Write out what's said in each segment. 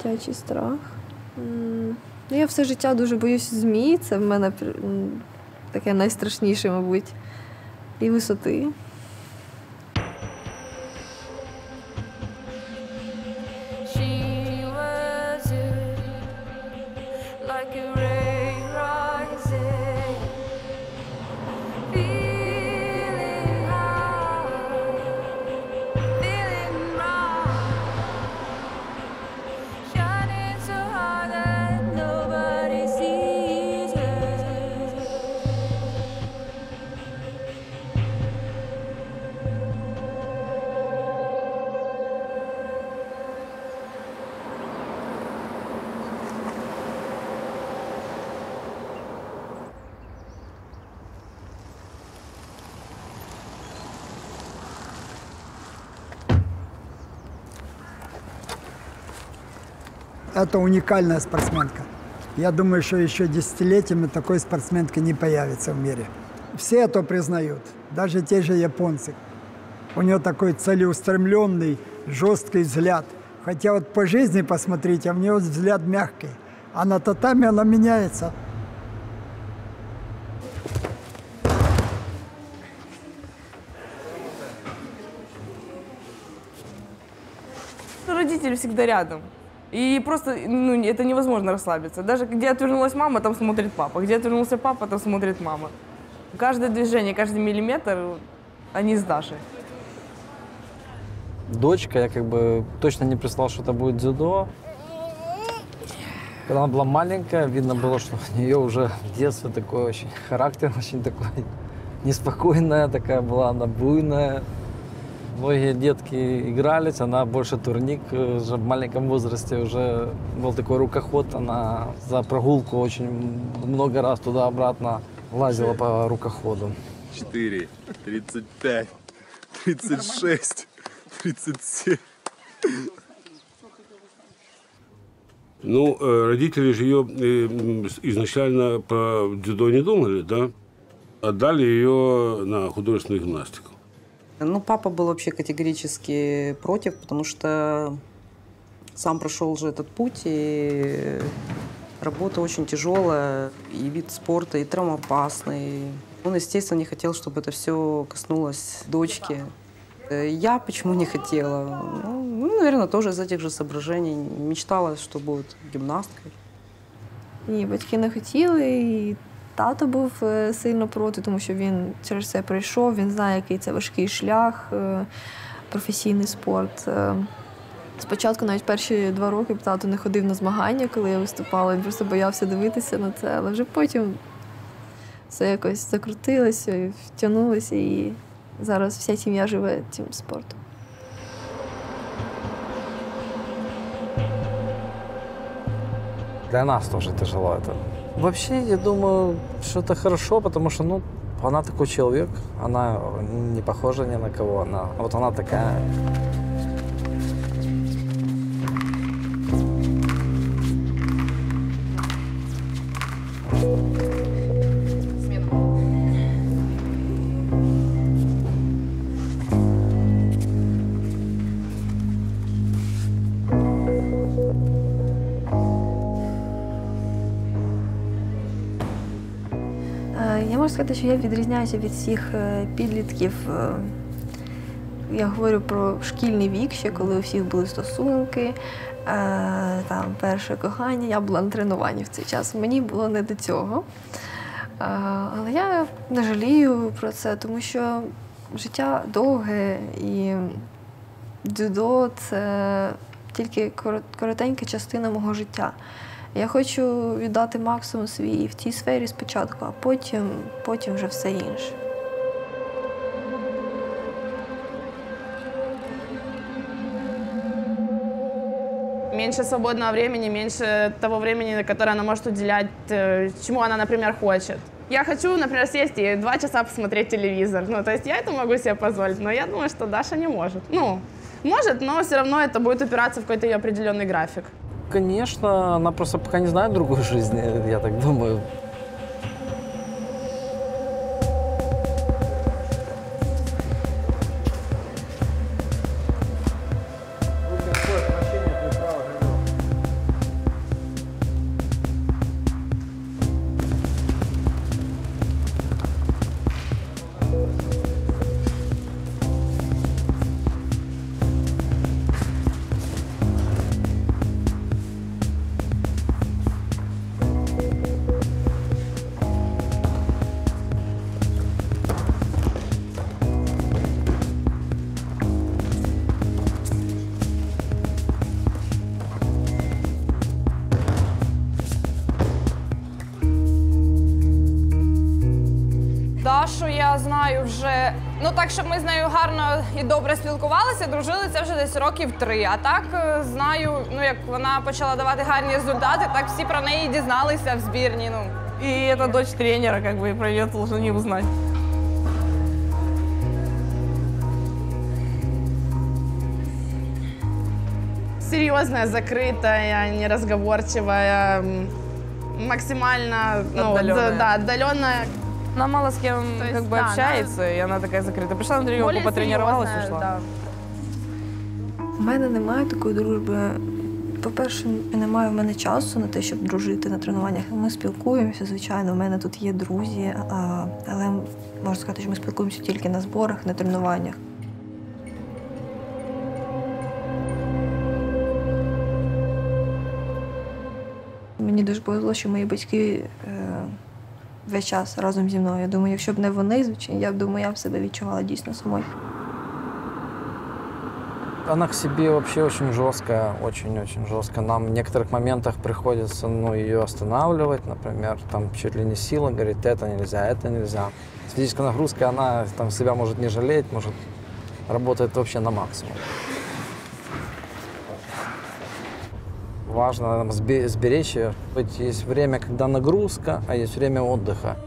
Найбільший страх. М, Ну, я все життя дуже боюсь змій. Це в мене пр- м, таке найстрашніше, мабуть. І висоти. Это уникальная спортсменка. Я думаю, что еще десятилетиями такой спортсменки не появится в мире. Все это признают, даже те же японцы. У нее такой целеустремленный, жесткий взгляд. Хотя вот по жизни посмотрите, а у нее взгляд мягкий. А на татами она меняется. Родители всегда рядом. И просто ну, это невозможно расслабиться. Даже где отвернулась мама, там смотрит папа. Где отвернулся папа, там смотрит мама. Каждое движение, каждый миллиметр, они с Дашей. Дочка, я как бы точно не представлял, что это будет дзюдо. Когда она была маленькая, видно было, что у нее уже в детстве такой очень характер, очень такой неспокойная такая была, она буйная. Многие детки игрались, она больше турник, уже в маленьком возрасте уже был такой рукоход, она за прогулку очень много раз туда-обратно лазила по рукоходу. 4, 35, 36, 37. Ну, э, родители же ее э, изначально про дзюдо не думали, да? Отдали ее на художественную гимнастику. Ну, папа был вообще категорически против, потому что сам прошел же этот путь, и работа очень тяжелая, и вид спорта, и травмоопасный. Он, естественно, не хотел, чтобы это все коснулось дочки. Э, Я почему не хотела? Ну, ну, наверное, тоже из этих же соображений. Мечтала, что будет гимнасткой. Ні, батьки не хотіли, і Тато був е, сильно проти, тому що він через це пройшов, він знає, який це важкий шлях, е, професійний спорт. Е, Спочатку, навіть перші два роки, тато не ходив на змагання, коли я виступала, він просто боявся дивитися на це, але вже потім все якось закрутилося, і втягнулося, і зараз вся сім'я живе цим спортом. Для нас тоже тяжело это. Вообще, я думаю, что это хорошо, потому что, ну, она такой человек, она не похожа ни на кого, она, вот она такая. Сказати, що я відрізняюся від всіх е, підлітків. е, Я говорю про шкільний вік, ще коли у всіх були стосунки, е, там перше кохання. Я була на тренуванні в цей час. Мені було не до цього. Але я не жалію про це, тому що життя довге і дзюдо це тільки коротенька частина мого життя. Я хочу віддати максимум свій в цій сфері спочатку, а потім, потім вже все інше. Меньше свободного времени, меньше того времени, которое она может уделять, э, чему она, например, хочет. Я хочу, например, сесть и два часа посмотреть телевизор. Ну, то есть я это могу себе позволить, но я думаю, что Даша не может. Ну, может, но все равно это будет упираться в какой-то ее определенный график. Конечно, она просто пока не знает другой жизни, я так думаю. знаю вже. Ну так, щоб ми з нею гарно і добре спілкувалися, дружили це вже десь років три. А так е, знаю, ну як вона почала давати гарні результати, так всі про неї дізналися в збірні. Ну И это дочь тренера, как бы, и про нее должны не узнать. Серьезная, закрытая, неразговорчивая, м, максимально ну, Отдалённая. д- да, отдаленная. Она мало с кем То есть, как бы да, она- общается, и она такая закрытая. Пришла на тренировку, Более потренировалась, ушла. да. У мене немає такої дружби. По-перше, немає в мене часу на те, щоб дружити на тренуваннях. Ми спілкуємося, звичайно, у мене тут є друзі, а, але можна сказати, що ми спілкуємося тільки на зборах, на тренуваннях. Мені дуже повезло, що мої батьки е, весь час разом зі мною. Я думаю, якщо б не вони, звичайно, я б думаю, я б себе відчувала дійсно самою. Она к себе вообще очень жесткая, очень-очень жесткая. Нам в некоторых моментах приходится ну, ее останавливать, например, там чуть ли не сила, говорит, это нельзя, это нельзя. С физической нагрузкой она там себя может не жалеть, может работает вообще на максимум. Важно сбе- сберечь. Ведь есть время, когда нагрузка, а есть время отдыха.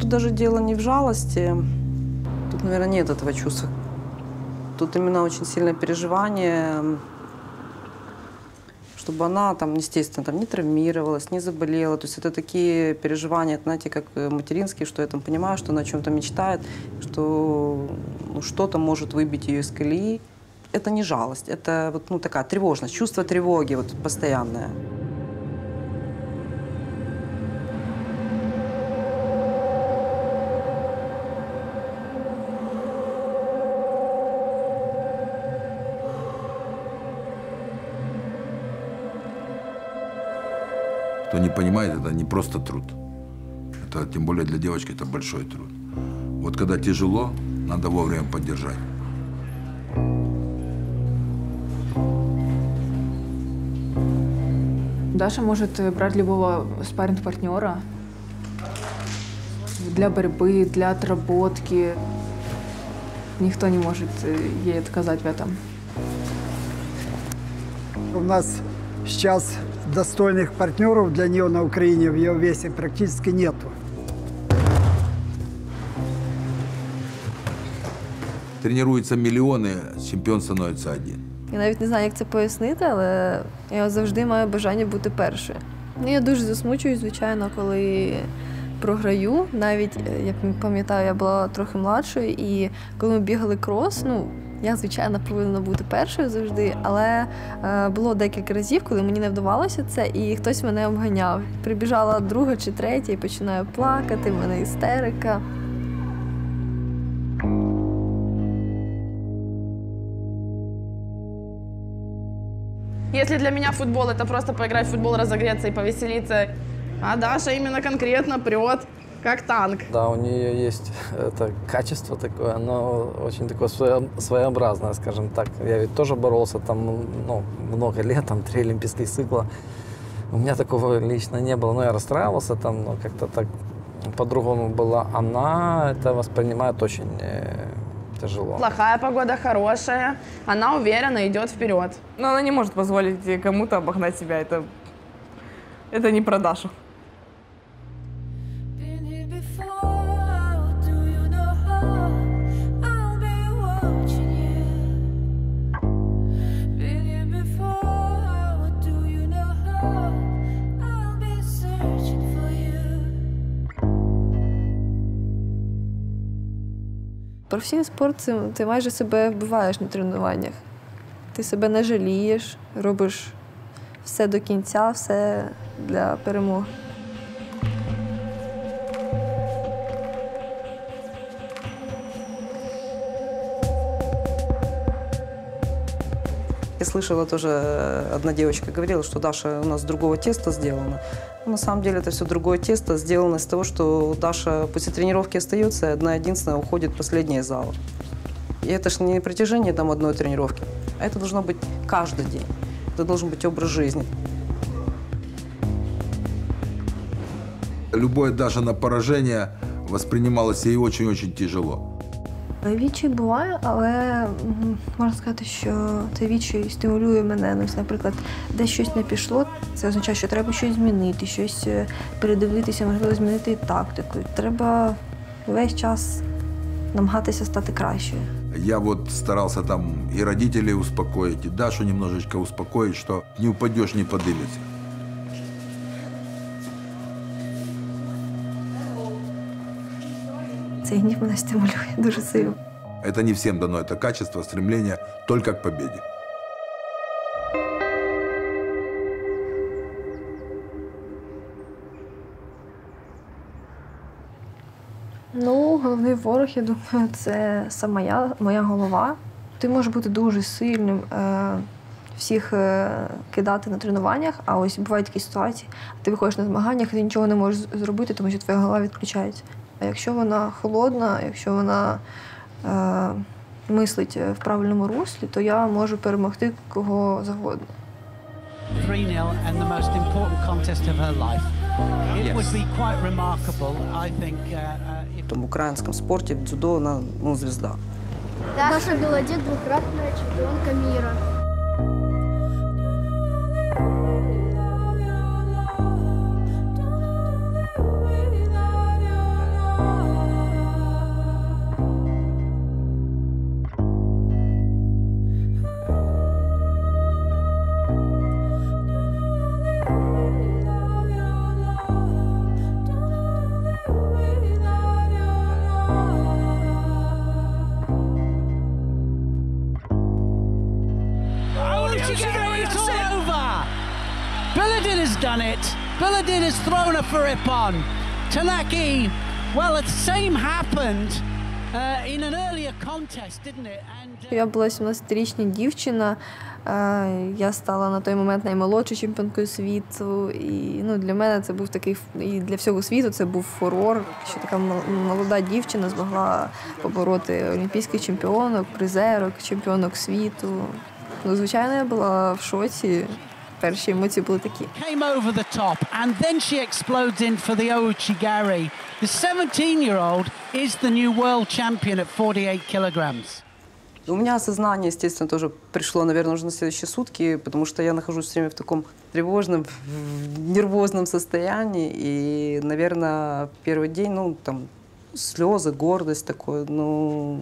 Тут даже дело не в жалости. Тут, наверное, нет этого чувства. Тут именно очень сильное переживание, чтобы она там, естественно, там не травмировалась, не заболела. То есть это такие переживания, знаете, как э, материнские, что я там понимаю, что она о чем-то мечтает, что ну, что-то может выбить ее из колеи. Это не жалость, это вот, ну, такая тревожность, чувство тревоги вот постоянное. Кто не понимает, это не просто труд. Это, тем более для девочки, это большой труд. Вот когда тяжело, надо вовремя поддержать. Даша может э, брать любого спарринг-партнера для борьбы, для отработки. Никто не может э, ей отказать в этом. У нас сейчас достойных партнеров для нее на Украине в ее весе практически нету. Тренируются миллионы, чемпион становится один. Я навіть не знаю, як це пояснити, але я завжди маю бажання бути першою. Ну, я дуже засмучуюсь, звичайно, коли програю. Навіть е, я пам'ятаю, я була трохи младшою, і коли ми бігали крос, ну я звичайно повинна бути першою завжди, але е, було декілька разів, коли мені не вдавалося це, і хтось мене обганяв. Прибіжала друга чи третя і починаю плакати, в мене істерика. Если для меня футбол это просто поиграть в футбол, разогреться и повеселиться, а Даша именно конкретно прет, как танк. Да, у нее есть это качество такое, оно очень такое своеобразное, скажем так. Я ведь тоже боролся там ну, много лет, там три олимпийских цикла. У меня такого лично не было, но я расстраивался там, но как-то так по-другому было. Она это воспринимает очень э, тяжело. Плохая погода, хорошая, она уверенно идет вперед. Но она не может позволить кому-то обогнать себя. Это, это не про Професійний спорт це ти майже себе вбиваєш на тренуваннях. Ти себе не жалієш, робиш все до кінця, все для перемоги. Слышала тоже, э, одна девочка говорила, что Даша у нас другого теста сделана. На самом деле это все другое тесто, сделано из того, что Даша после тренировки остается, и одна единственная уходит в последнее зала. И это ж не протяжение там одной тренировки, а это должно быть каждый день. Это должен быть образ жизни. Любое даже на поражение воспринималось ей очень-очень тяжело. Вічі буває, але можна сказати, що це вічі стимулює мене. Ну, наприклад, десь щось не пішло, це означає, що треба щось змінити, щось е, передивитися, можливо, змінити тактику. Треба весь час намагатися стати кращою. Я вот старался там и родителей успокоить, и Дашу немножечко успокоить, что не упадешь, не подымешься. Цей гнів мене стимулює дуже сильно. Это не всем дано, это качество, стремление только к победе. Ну, головний ворог, я думаю, це сама я, моя голова. Ти можеш бути дуже сильним, е, всіх е, кидати на тренуваннях, а ось бувають такі ситуації, ти виходиш на змаганнях, і ти нічого не можеш зробити, тому що твоя голова відключається. А якщо вона холодна, якщо вона е, мислить в правильному руслі, то я можу перемогти кого завгодно. 3-0 and the most important contest of her life. It would be quite remarkable, I think, uh, uh, if в украинском спорте дзюдо она ну, звезда. Даша Белодед двукратная чемпионка мира. Chigari, it's all over! Billadin has done it. Billadin has thrown a Faripon. Tanaki, well, the same happened uh, in an earlier contest, didn't it? And, uh, Я була 17-річна дівчина. е, Я стала на той момент наймолодшою чемпіонкою світу. І ну, для мене це був такий ф- і для всього світу це був фурор, що така молода дівчина змогла побороти олімпійських чемпіонок, призерок, чемпіонок світу. Ну, звичайно, я була в шоці. Перші емоції були такі. came over the top, and then she explodes in for the Ouchigari. The 17-year-old is the new world champion at 48 kilograms. И У меня осознание, естественно, тоже пришло, наверное, уже на следующие сутки, потому что я нахожусь все время в таком тревожном, в нервозном состоянии. И, наверное, первый день, ну, там, слезы, гордость такое, ну,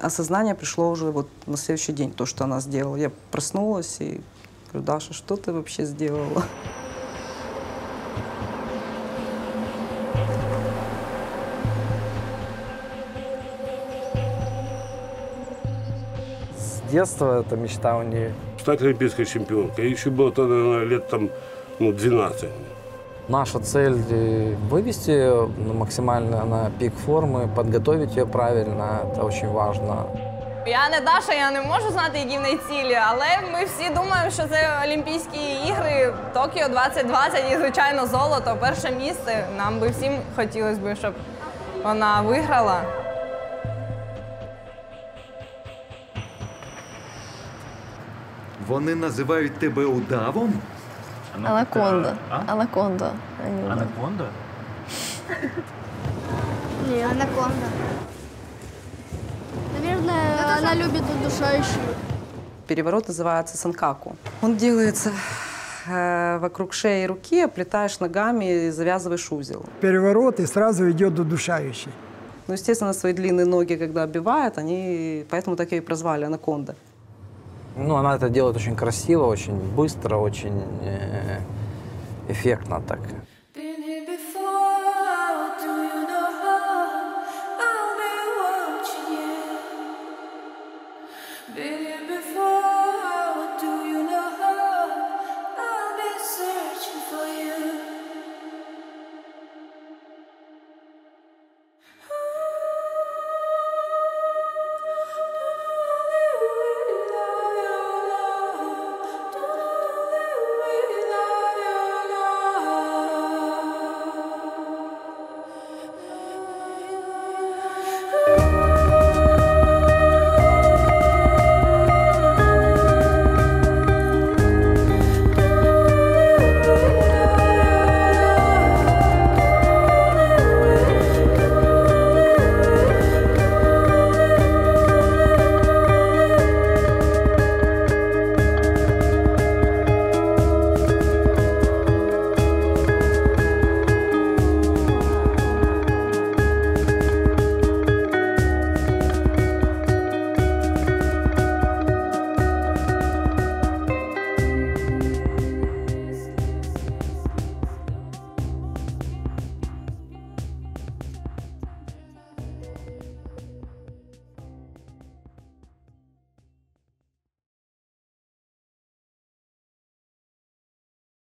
осознание пришло уже вот на следующий день, то, что она сделала. Я проснулась и говорю, Даша, что ты вообще сделала? С детства это мечта у нее. Стать олимпийской чемпионкой. Еще было тогда лет там ну, 12. Наша цель э, вывести ее ну, максимально на пик формы, подготовить ее правильно. Это очень важно. Я не Даша, я не можу знати, які в неї цілі, але ми всі думаємо, що це Олімпійські ігри, Токіо 2020 і, звичайно, золото, перше місце. Нам би всім хотілося б, щоб вона виграла. Вони називають тебе удавом? Анаконда. А? Анаконда. а не удав. Анаконда? Не, анаконда. Наверное, она любит удушающие. Переворот называется санкаку. Он делается э, вокруг шеи и руки, оплетаешь ногами и завязываешь узел. Переворот и сразу идет удушающий. Ну, естественно, свои длинные ноги, когда оббивает, они поэтому так ее и прозвали анаконда. Ну, она это делает очень красиво, очень быстро, очень э, эффектно так.